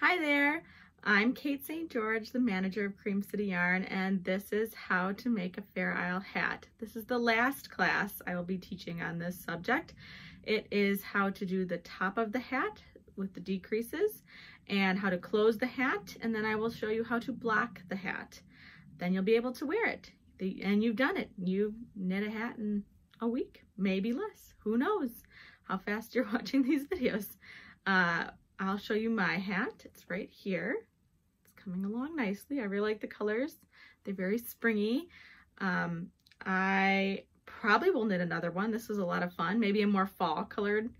Hi there, I'm Kate St. George, the manager of Cream City Yarn, and this is how to make a Fair Isle hat. This is the last class I will be teaching on this subject. It is how to do the top of the hat with the decreases and how to close the hat, and then I will show you how to block the hat. Then you'll be able to wear it, and you've done it. You knit a hat in a week, maybe less. Who knows how fast you're watching these videos. Uh, I'll show you my hat. It's right here. It's coming along nicely. I really like the colors. They're very springy. Um, I probably will knit another one. This is a lot of fun. Maybe a more fall colored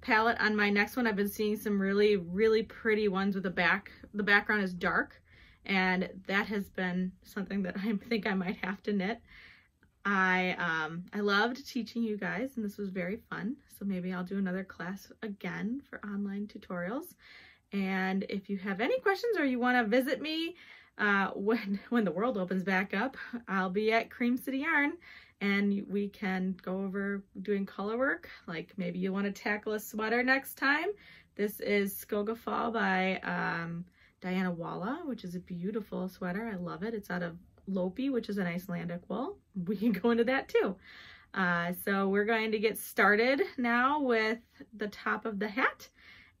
palette on my next one. I've been seeing some really, really pretty ones with the back. The background is dark and that has been something that I think I might have to knit. I um, I loved teaching you guys and this was very fun. So maybe I'll do another class again for online tutorials. And if you have any questions or you want to visit me uh, when, when the world opens back up, I'll be at Cream City Yarn and we can go over doing color work. Like maybe you want to tackle a sweater next time. This is Skoga Fall by um, Diana Walla, which is a beautiful sweater. I love it. It's out of Lopi, which is an Icelandic wool. We can go into that too. Uh, so we're going to get started now with the top of the hat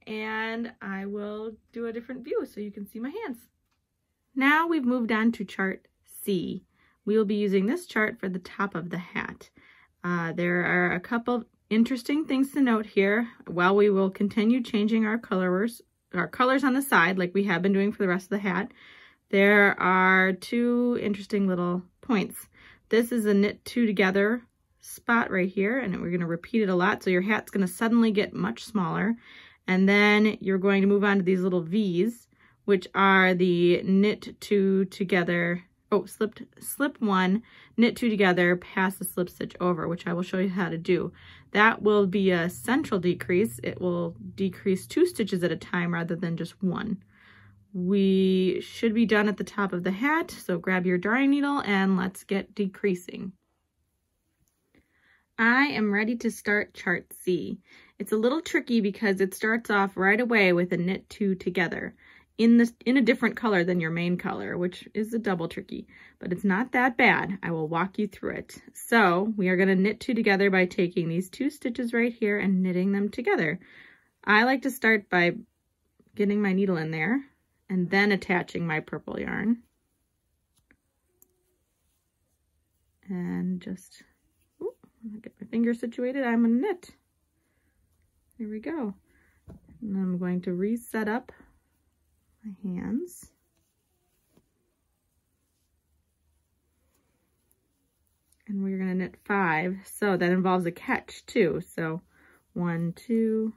and I will do a different view so you can see my hands. Now we've moved on to chart C. We will be using this chart for the top of the hat. Uh, there are a couple interesting things to note here. While we will continue changing our colors, our colors on the side like we have been doing for the rest of the hat, there are two interesting little points. This is a knit two together spot right here, and we're going to repeat it a lot. So your hat's going to suddenly get much smaller. And then you're going to move on to these little V's, which are the knit two together, oh, slipped, slip one, knit two together, pass the slip stitch over, which I will show you how to do. That will be a central decrease. It will decrease two stitches at a time rather than just one. We should be done at the top of the hat, so grab your darning needle and let's get decreasing. I am ready to start chart C. It's a little tricky because it starts off right away with a knit two together in this in a different color than your main color, which is a double tricky, but it's not that bad. I will walk you through it. So we are going to knit two together by taking these two stitches right here and knitting them together. I like to start by getting my needle in there and then attaching my purple yarn. And just, ooh, get my finger situated, I'm gonna knit. There we go. And I'm going to reset up my hands. And we're gonna knit five. So that involves a catch too. So one, two,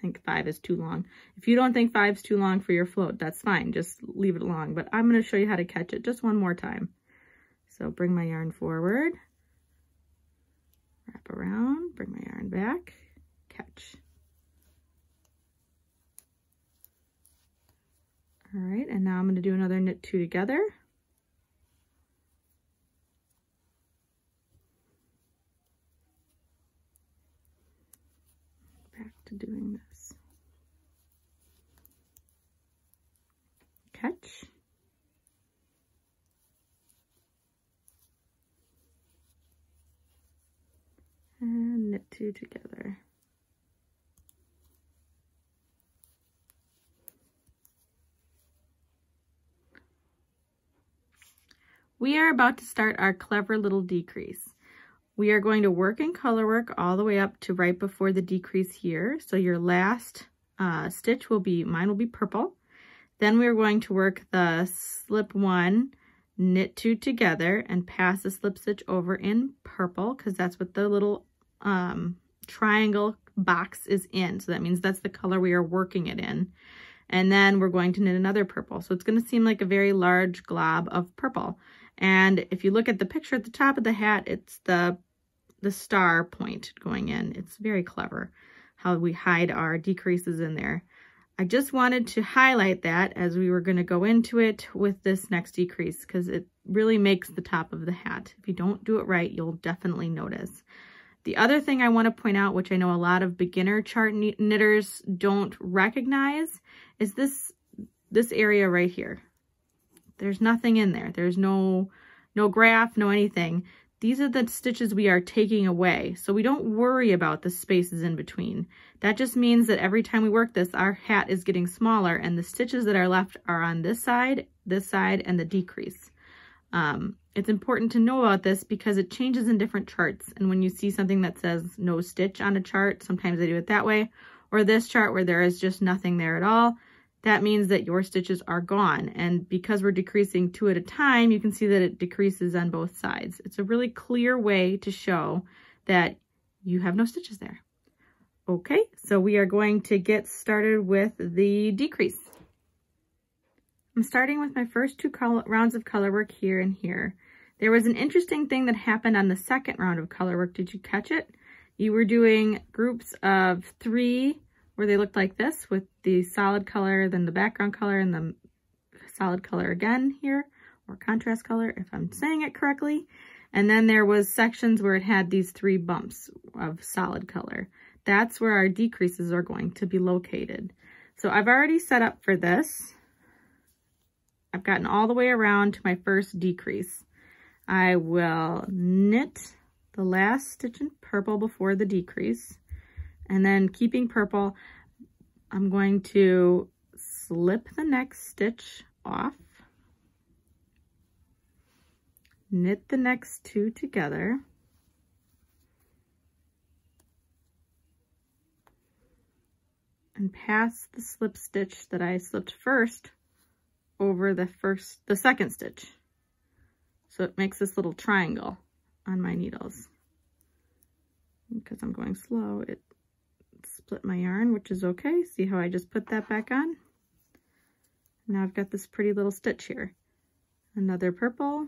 I think five is too long. If you don't think five's too long for your float, that's fine. Just leave it along. But I'm going to show you how to catch it just one more time. So bring my yarn forward, wrap around, bring my yarn back, catch. All right, and now I'm going to do another knit two together. Back to doing this. catch. And knit two together. We are about to start our clever little decrease. We are going to work in color work all the way up to right before the decrease here. So your last uh, stitch will be, mine will be purple. Then we're going to work the slip one, knit two together and pass the slip stitch over in purple because that's what the little um, triangle box is in. So that means that's the color we are working it in. And then we're going to knit another purple. So it's going to seem like a very large glob of purple. And if you look at the picture at the top of the hat, it's the, the star point going in. It's very clever how we hide our decreases in there. I just wanted to highlight that as we were going to go into it with this next decrease because it really makes the top of the hat. If you don't do it right, you'll definitely notice. The other thing I want to point out, which I know a lot of beginner chart knitters don't recognize, is this, this area right here. There's nothing in there. There's no, no graph, no anything. These are the stitches we are taking away. So we don't worry about the spaces in between. That just means that every time we work this, our hat is getting smaller and the stitches that are left are on this side, this side, and the decrease. Um, it's important to know about this because it changes in different charts. And when you see something that says no stitch on a chart, sometimes they do it that way, or this chart where there is just nothing there at all, that means that your stitches are gone. And because we're decreasing two at a time, you can see that it decreases on both sides. It's a really clear way to show that you have no stitches there. Okay, so we are going to get started with the decrease. I'm starting with my first two rounds of color work here and here. There was an interesting thing that happened on the second round of color work. Did you catch it? You were doing groups of three where they looked like this with the solid color, then the background color, and the solid color again here, or contrast color, if I'm saying it correctly. And then there was sections where it had these three bumps of solid color. That's where our decreases are going to be located. So I've already set up for this. I've gotten all the way around to my first decrease. I will knit the last stitch in purple before the decrease. And then keeping purple, I'm going to slip the next stitch off, knit the next two together, and pass the slip stitch that I slipped first over the first, the second stitch. So it makes this little triangle on my needles. Because I'm going slow, it split my yarn, which is okay. See how I just put that back on? Now I've got this pretty little stitch here. Another purple.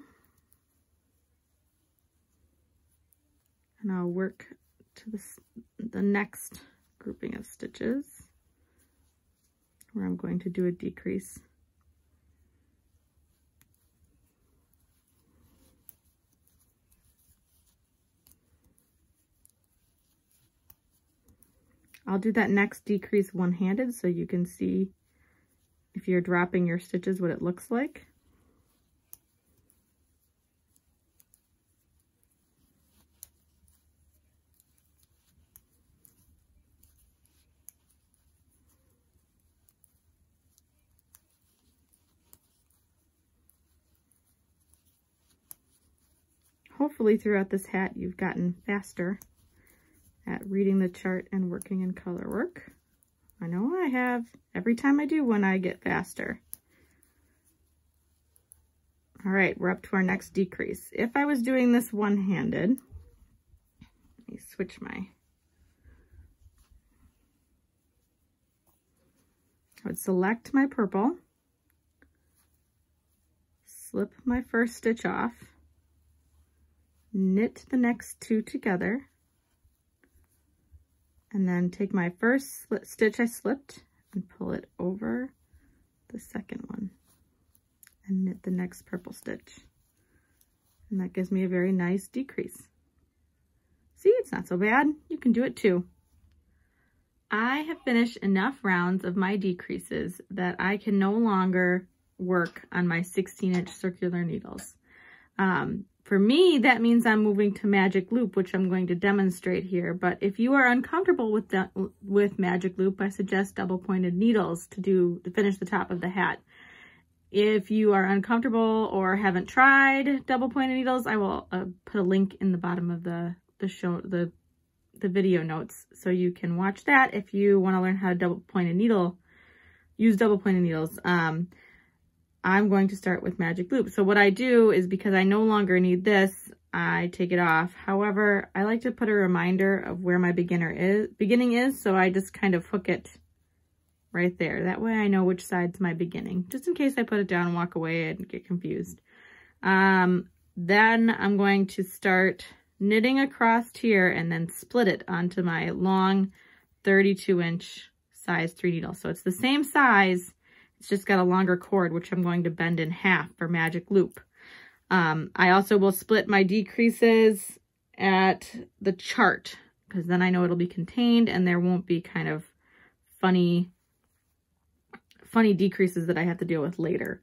And I'll work to this, the next grouping of stitches where I'm going to do a decrease. I'll do that next decrease one-handed so you can see if you're dropping your stitches what it looks like. hopefully throughout this hat you've gotten faster at reading the chart and working in color work. I know I have. Every time I do one, I get faster. All right, we're up to our next decrease. If I was doing this one-handed, let me switch my, I would select my purple, slip my first stitch off, knit the next two together, and then take my first stitch I slipped and pull it over the second one and knit the next purple stitch. And that gives me a very nice decrease. See, it's not so bad. You can do it too. I have finished enough rounds of my decreases that I can no longer work on my 16 inch circular needles. Um, for me, that means I'm moving to Magic Loop, which I'm going to demonstrate here. But if you are uncomfortable with the, with Magic Loop, I suggest double pointed needles to do to finish the top of the hat. If you are uncomfortable or haven't tried double pointed needles, I will uh, put a link in the bottom of the the show the the video notes so you can watch that if you want to learn how to double pointed needle use double pointed needles. Um, I'm going to start with Magic Loop. So what I do is because I no longer need this, I take it off. However, I like to put a reminder of where my beginner is, beginning is, so I just kind of hook it right there. That way I know which side's my beginning, just in case I put it down and walk away and get confused. Um, then I'm going to start knitting across here and then split it onto my long 32 inch size three needle. So it's the same size, it's just got a longer cord, which I'm going to bend in half for magic loop. Um, I also will split my decreases at the chart because then I know it'll be contained and there won't be kind of funny, funny decreases that I have to deal with later.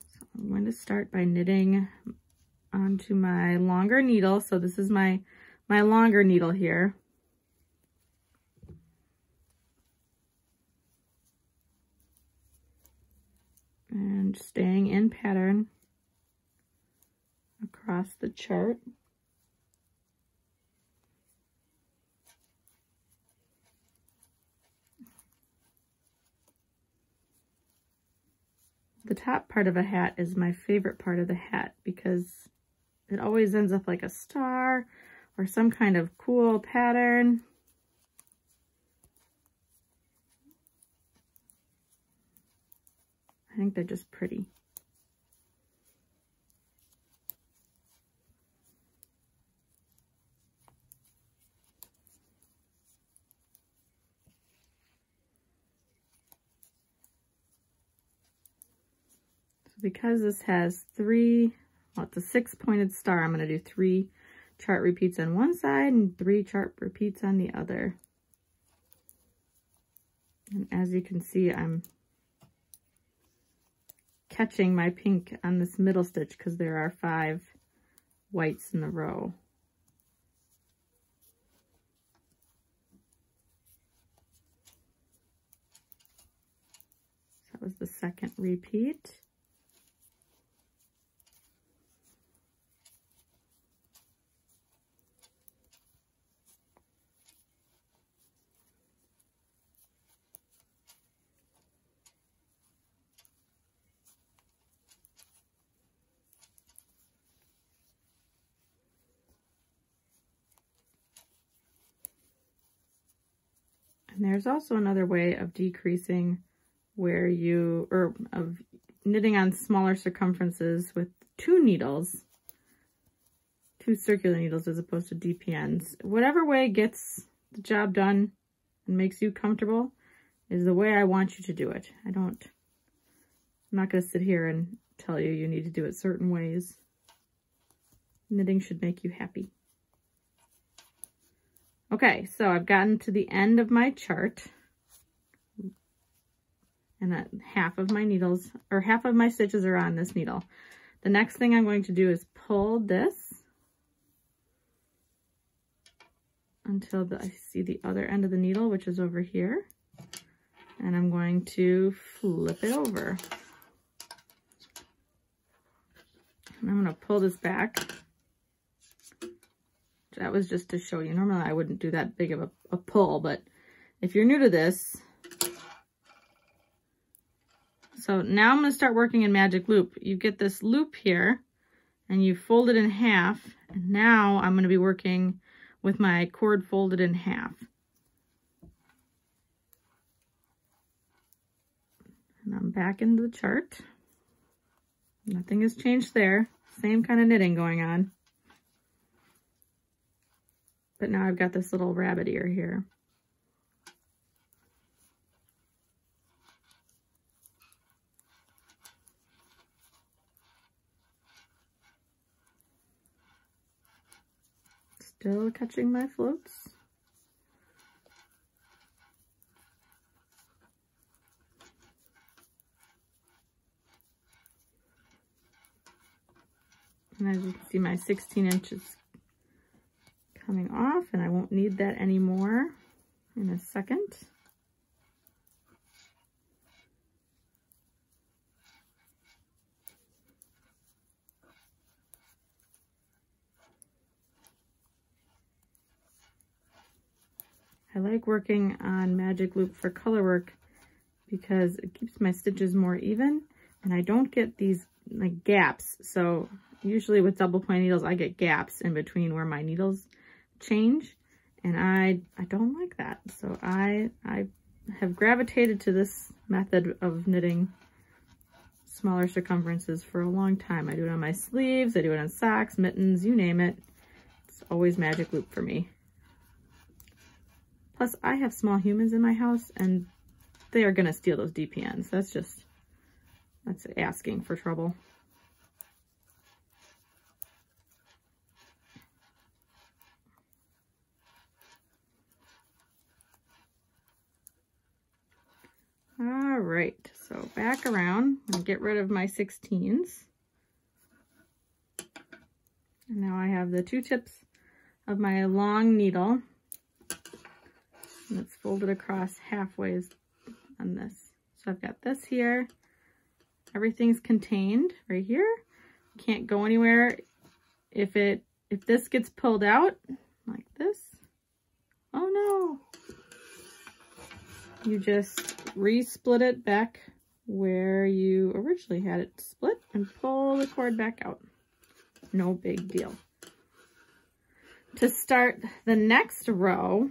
So I'm going to start by knitting onto my longer needle. So this is my, my longer needle here. And staying in pattern across the chart. The top part of a hat is my favorite part of the hat because it always ends up like a star or some kind of cool pattern. I think they're just pretty. because this has three, well, it's a six pointed star, I'm going to do three chart repeats on one side and three chart repeats on the other. And as you can see, I'm catching my pink on this middle stitch because there are five whites in the row. That was the second repeat. And there's also another way of decreasing where you, or of knitting on smaller circumferences with two needles, two circular needles as opposed to DPNs. Whatever way gets the job done and makes you comfortable is the way I want you to do it. I don't, I'm not going to sit here and tell you you need to do it certain ways. Knitting should make you happy. Okay, so I've gotten to the end of my chart. And that half of my needles, or half of my stitches are on this needle. The next thing I'm going to do is pull this until the, I see the other end of the needle, which is over here. And I'm going to flip it over. And I'm going to pull this back that was just to show you. Normally I wouldn't do that big of a, a pull, but if you're new to this, so now I'm going to start working in magic loop. You get this loop here and you fold it in half. And now I'm going to be working with my cord folded in half. And I'm back into the chart. Nothing has changed there. Same kind of knitting going on. But now I've got this little rabbit ear here. Still catching my floats. And as you can see, my 16 inches off and I won't need that anymore in a second. I like working on Magic Loop for color work because it keeps my stitches more even and I don't get these like gaps. So usually with double point needles, I get gaps in between where my needles change and I I don't like that. So I I have gravitated to this method of knitting smaller circumferences for a long time. I do it on my sleeves, I do it on socks, mittens, you name it. It's always magic loop for me. Plus, I have small humans in my house and they are gonna steal those DPNs. That's just, that's asking for trouble. All right, so back around and get rid of my 16s. And now I have the two tips of my long needle. And it's folded across halfway on this. So I've got this here. Everything's contained right here. Can't go anywhere. If it if this gets pulled out like this, oh no. You just re-split it back where you originally had it split and pull the cord back out. No big deal. To start the next row,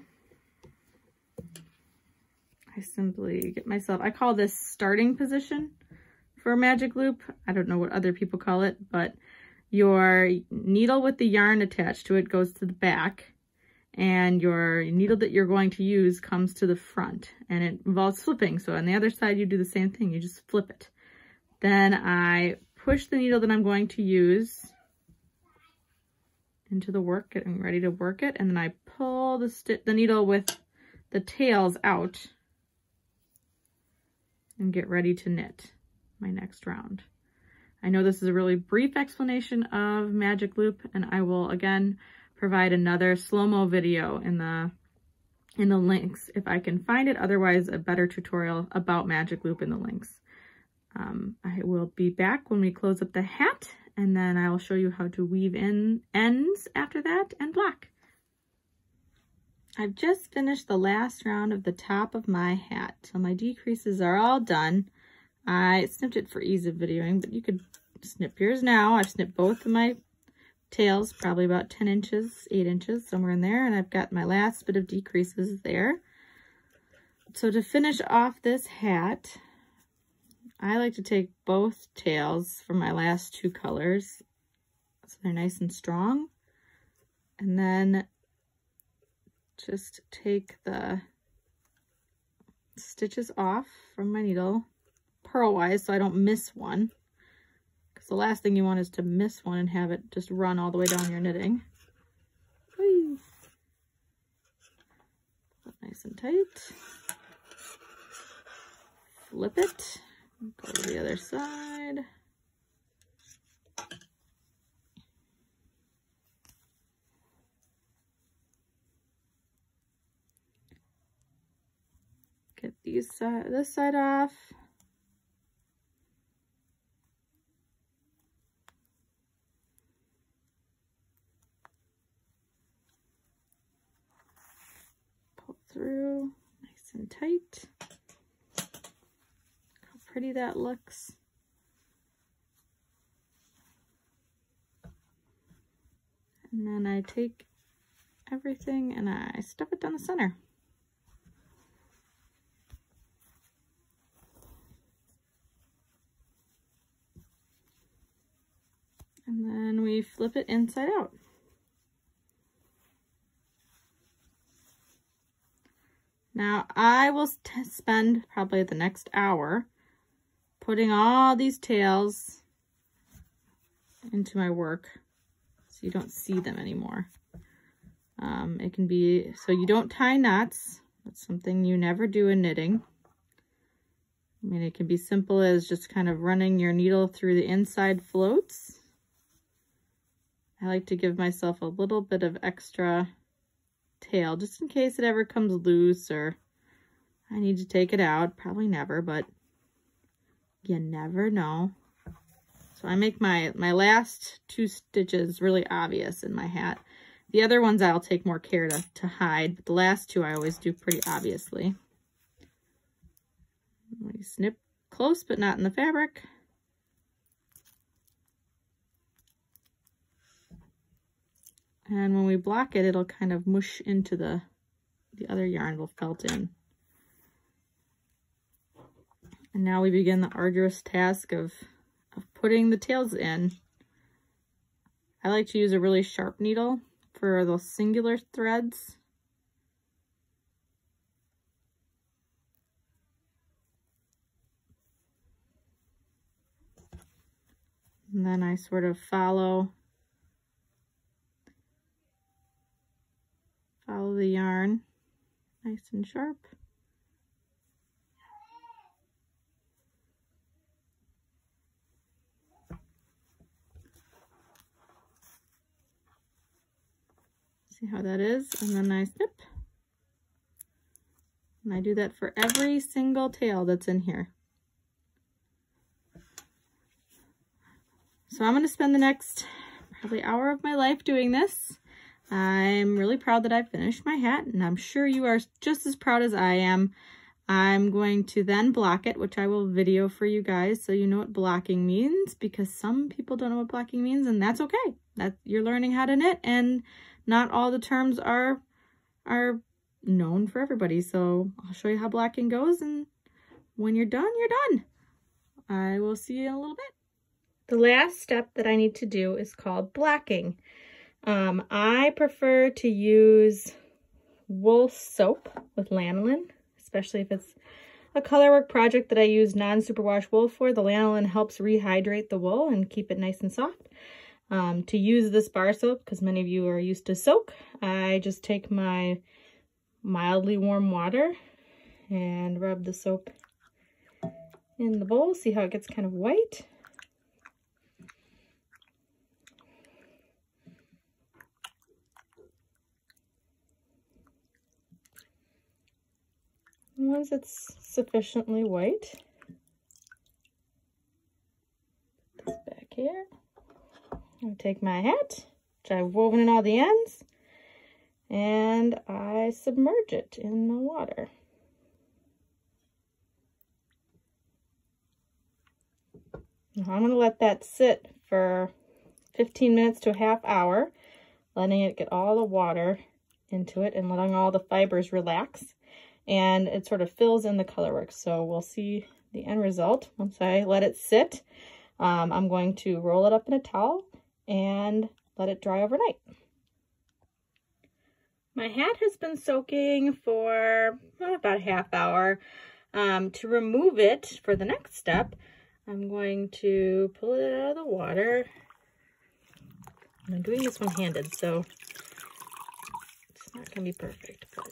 I simply get myself, I call this starting position for a magic loop. I don't know what other people call it, but your needle with the yarn attached to it goes to the back and your needle that you're going to use comes to the front and it involves flipping. So on the other side, you do the same thing. You just flip it. Then I push the needle that I'm going to use into the work, getting ready to work it. And then I pull the, the needle with the tails out and get ready to knit my next round. I know this is a really brief explanation of Magic Loop, and I will again provide another slow-mo video in the in the links if I can find it. Otherwise, a better tutorial about Magic Loop in the links. Um, I will be back when we close up the hat, and then I will show you how to weave in ends after that and black. I've just finished the last round of the top of my hat. So my decreases are all done. I snipped it for ease of videoing, but you could snip yours now. I've snipped both of my tails, probably about 10 inches, 8 inches, somewhere in there. And I've got my last bit of decreases there. So to finish off this hat, I like to take both tails from my last two colors. So they're nice and strong. And then just take the stitches off from my needle purlwise so I don't miss one. The last thing you want is to miss one and have it just run all the way down your knitting. Whee. Nice and tight. Flip it. Go to the other side. Get these this side off. Pull through tight. How pretty that looks. And then I take everything and I stuff it down the center. And then we flip it inside out. Now I will spend probably the next hour putting all these tails into my work so you don't see them anymore. Um, it can be, so you don't tie knots. That's something you never do in knitting. I mean, it can be simple as just kind of running your needle through the inside floats I like to give myself a little bit of extra tail just in case it ever comes loose or I need to take it out. Probably never, but you never know. So I make my, my last two stitches really obvious in my hat. The other ones I'll take more care to, to hide, but the last two I always do pretty obviously. Snip close, but not in the fabric. And when we block it, it'll kind of mush into the, the other yarn will felt in. And now we begin the arduous task of, of putting the tails in. I like to use a really sharp needle for those singular threads. And then I sort of follow Follow the yarn nice and sharp. See how that is? And then I snip. And I do that for every single tail that's in here. So I'm going to spend the next probably hour of my life doing this. I'm really proud that I finished my hat, and I'm sure you are just as proud as I am. I'm going to then block it, which I will video for you guys so you know what blocking means, because some people don't know what blocking means, and that's okay. That You're learning how to knit, and not all the terms are, are known for everybody. So I'll show you how blocking goes, and when you're done, you're done. I will see you in a little bit. The last step that I need to do is called blocking. Um, I prefer to use wool soap with lanolin, especially if it's a colorwork project that I use non-superwash wool for. The lanolin helps rehydrate the wool and keep it nice and soft. Um, to use this bar soap, because many of you are used to soak, I just take my mildly warm water and rub the soap in the bowl. See how it gets kind of white? It's sufficiently white, this back here. I take my hat, which I've woven in all the ends, and I submerge it in the water. Now I'm going to let that sit for 15 minutes to a half hour, letting it get all the water into it and letting all the fibers relax and it sort of fills in the color work. So we'll see the end result once I let it sit. Um, I'm going to roll it up in a towel and let it dry overnight. My hat has been soaking for about a half hour. Um, to remove it for the next step, I'm going to pull it out of the water. I'm doing this one-handed, so it's not going to be perfect, but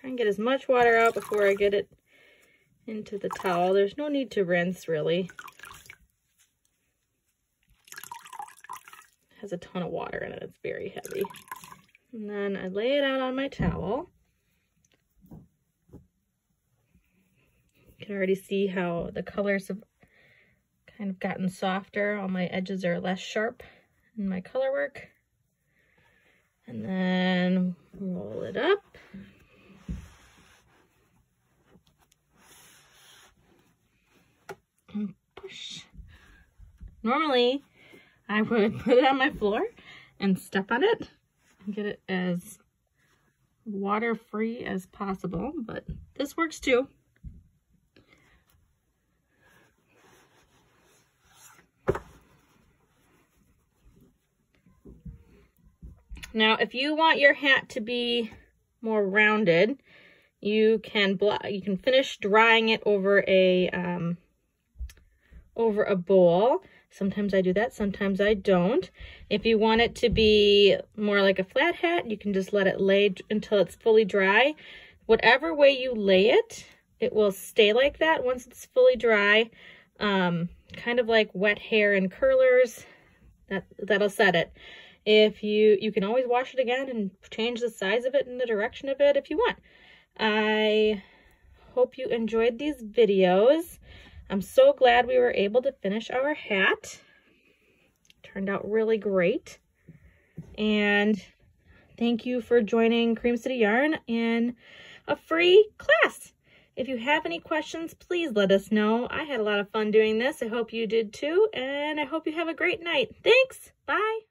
Try and get as much water out before I get it into the towel. There's no need to rinse, really. It has a ton of water in it. It's very heavy. And then I lay it out on my towel. You can already see how the colors have kind of gotten softer. All my edges are less sharp in my color work. And then roll it up. Normally, I would put it on my floor and step on it and get it as water-free as possible, but this works too. Now, if you want your hat to be more rounded, you can you can finish drying it over a um, over a bowl. Sometimes I do that, sometimes I don't. If you want it to be more like a flat hat, you can just let it lay until it's fully dry. Whatever way you lay it, it will stay like that once it's fully dry. Um, kind of like wet hair and curlers, that, that'll set it. If you, you can always wash it again and change the size of it and the direction of it if you want. I hope you enjoyed these videos. I'm so glad we were able to finish our hat. Turned out really great. And thank you for joining Cream City Yarn in a free class. If you have any questions, please let us know. I had a lot of fun doing this. I hope you did too. And I hope you have a great night. Thanks. Bye.